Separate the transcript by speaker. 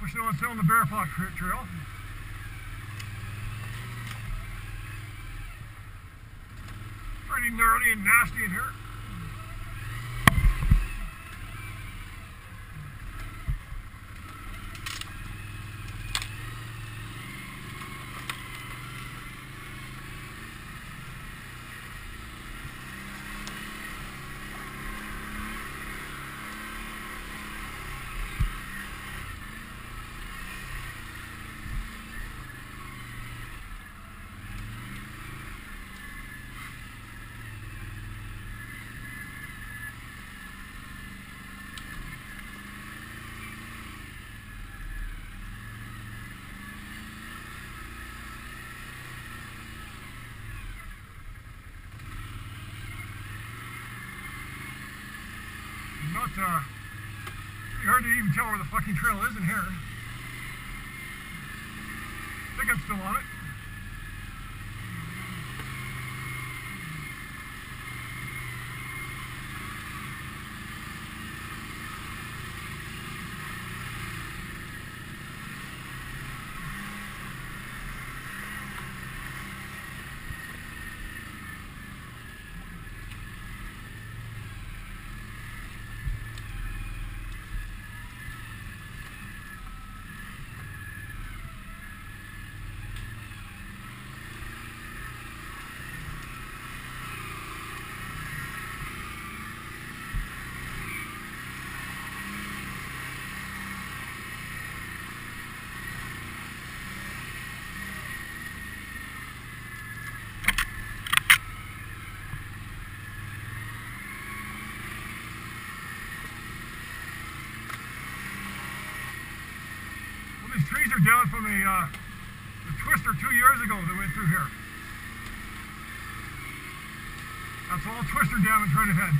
Speaker 1: Pushing on, still on the Bear Fox Trail. Pretty gnarly and nasty in here. Not, uh, pretty hard to even tell where the fucking trail is in here. I think I'm still on it. These are down from the, uh, the twister two years ago that went through here. That's all twister damage right ahead.